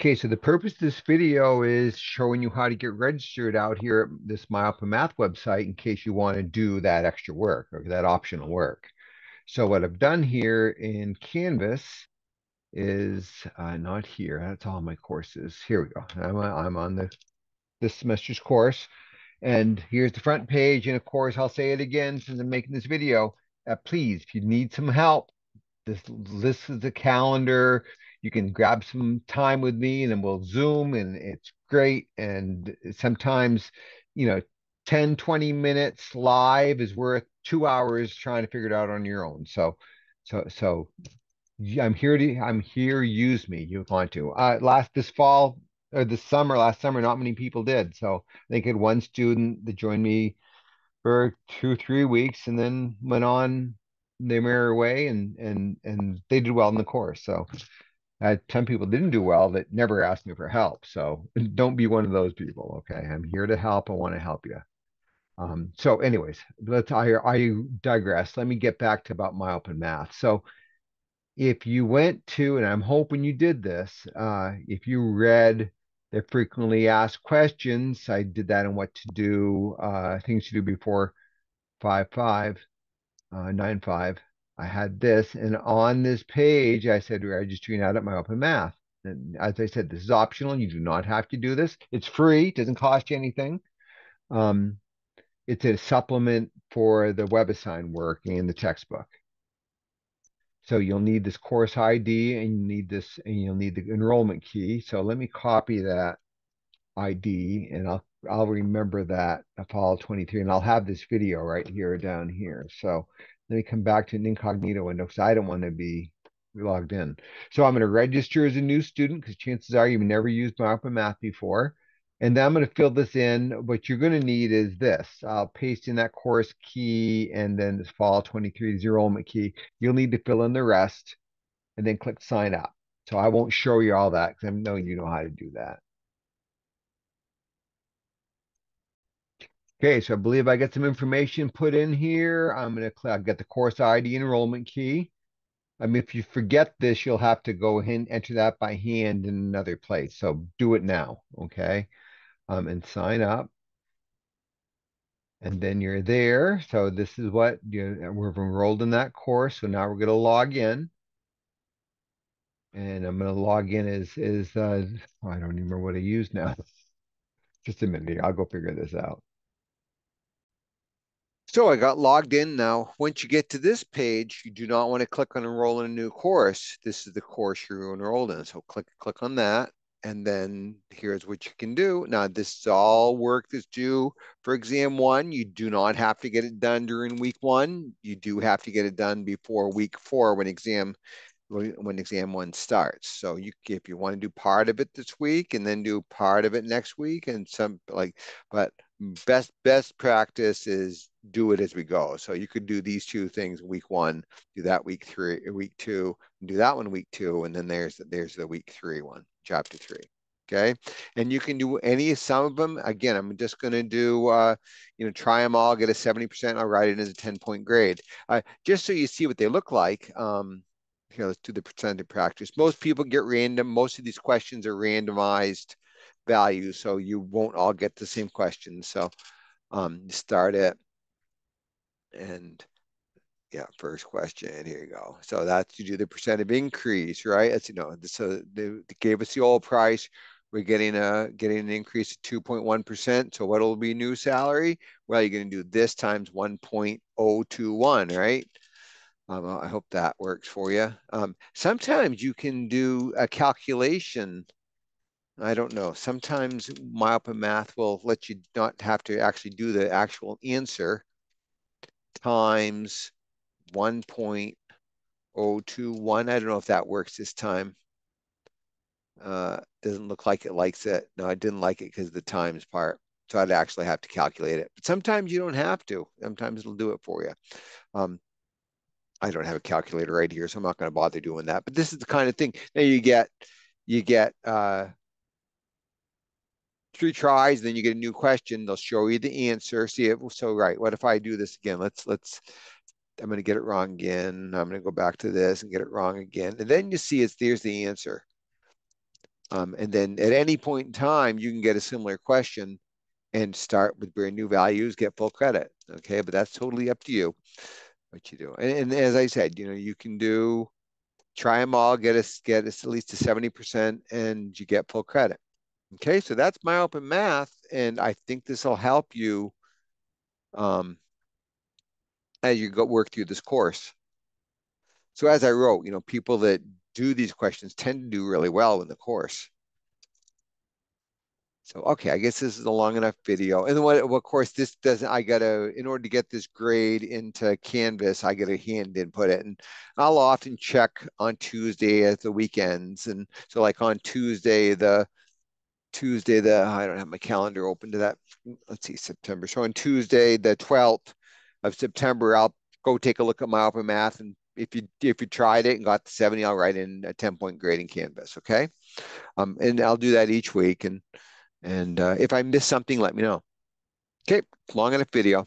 Okay, so the purpose of this video is showing you how to get registered out here at this My Math website in case you want to do that extra work or that optional work. So what I've done here in Canvas is uh, not here. That's all my courses. Here we go. I'm, I'm on the this semester's course. And here's the front page. And of course, I'll say it again since I'm making this video. Uh, please, if you need some help, this list is the calendar you can grab some time with me and then we'll zoom and it's great. And sometimes you know 10 20 minutes live is worth two hours trying to figure it out on your own. So so so i'm here to i'm here use me you want to. Uh last this fall or this summer last summer not many people did. So i think had one student that joined me for two three weeks and then went on their merry way and and and they did well in the course. So I had 10 people didn't do well that never asked me for help. So don't be one of those people. Okay. I'm here to help. I want to help you. Um, so anyways, let's, I, I digress. Let me get back to about my open math. So if you went to, and I'm hoping you did this, uh, if you read the frequently asked questions, I did that in what to do, uh, things to do before five, five, uh, nine, five. I had this, and on this page, I said registering out at my open math. And as I said, this is optional. You do not have to do this. It's free. It doesn't cost you anything. Um, it's a supplement for the WebAssign work and the textbook. So you'll need this course ID and you need this and you'll need the enrollment key. So let me copy that ID and I'll I'll remember that Apollo 23 and I'll have this video right here down here. So let me come back to an incognito window because I don't want to be logged in. So I'm going to register as a new student because chances are you've never used My Open Math before. And then I'm going to fill this in. What you're going to need is this. I'll paste in that course key and then this fall 23 zero enrollment key. You'll need to fill in the rest and then click sign up. So I won't show you all that because I know you know how to do that. Okay, so I believe I got some information put in here. I'm to click, I've got the course ID enrollment key. I mean, if you forget this, you'll have to go ahead and enter that by hand in another place. So do it now, okay? Um, and sign up. And then you're there. So this is what you know, we've enrolled in that course. So now we're to log in. And I'm to log in as, as uh, I don't remember what I use now. Just a minute. I'll go figure this out. So I got logged in now. Once you get to this page, you do not want to click on enroll in a new course. This is the course you're enrolled in. So click click on that. And then here's what you can do. Now, this is all work that's due for exam one. You do not have to get it done during week one. You do have to get it done before week four when exam when exam one starts. So you if you want to do part of it this week and then do part of it next week and some like, but best best practice is do it as we go. So you could do these two things week one, do that week three, week two, do that one week two, and then there's there's the week three one, chapter three. Okay, and you can do any some of them. Again, I'm just going to do uh, you know try them all, get a seventy percent. I'll write it as a ten point grade, uh, just so you see what they look like. Um, here, let's do the percentage practice. Most people get random. Most of these questions are randomized values, so you won't all get the same questions. So um, start it and yeah, first question. Here you go. So that's you do the percent of increase, right? That's you know, so they, they gave us the old price. We're getting a getting an increase of 2.1%. So what'll be new salary? Well, you're going to do this times 1.021, right? Um, I hope that works for you. Um, sometimes you can do a calculation. I don't know. Sometimes My Open Math will let you not have to actually do the actual answer times 1.021. I don't know if that works this time. Uh, doesn't look like it likes it. No, I didn't like it because the times part. So I'd actually have to calculate it. But sometimes you don't have to. Sometimes it'll do it for you. Um, I don't have a calculator right here, so I'm not going to bother doing that. But this is the kind of thing. Now you get, you get uh, three tries, then you get a new question. They'll show you the answer. See it. So right. What if I do this again? Let's let's. I'm going to get it wrong again. I'm going to go back to this and get it wrong again. And then you see it's there's the answer. Um, and then at any point in time, you can get a similar question and start with brand new values, get full credit. Okay, but that's totally up to you what you do. And, and as I said, you know, you can do try them all, get us get us at least to 70% and you get full credit. Okay, so that's my open math, and I think this will help you um, as you go work through this course. So as I wrote, you know, people that do these questions tend to do really well in the course. So, okay, I guess this is a long enough video. And then what, of course, this doesn't, I gotta, in order to get this grade into Canvas, I gotta hand input it. And I'll often check on Tuesday at the weekends. And so like on Tuesday, the, Tuesday, the, I don't have my calendar open to that. Let's see, September. So on Tuesday, the 12th of September, I'll go take a look at my open math. And if you, if you tried it and got the 70, I'll write in a 10 point grading Canvas. Okay. Um, and I'll do that each week. And, and uh, if I miss something, let me know. Okay, long enough video.